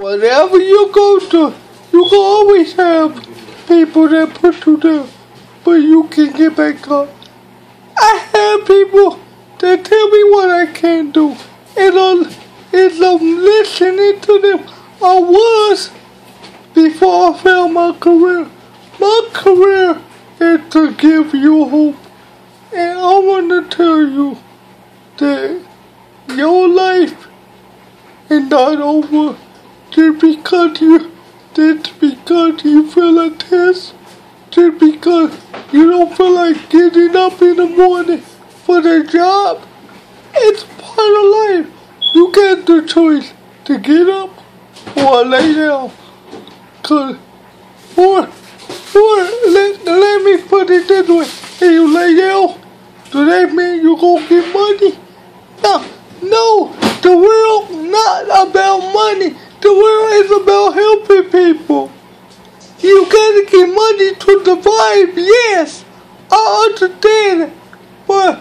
Whatever you go to, you can always have people that put you down, but you can get back up. I have people that tell me what I can't do, and I'm, and I'm listening to them. I was before I found my career. My career is to give you hope, and I want to tell you that your life is not over just because you just because you fail a test, just because you don't feel like getting up in the morning for the job. It's part of life. You get the choice to get up or lay down. Cause or or let, let me put it this way. If you lay down, does that mean you gonna get money? No, no, the world not about money. The world is about helping people. You gotta the vibe, yes. I understand. But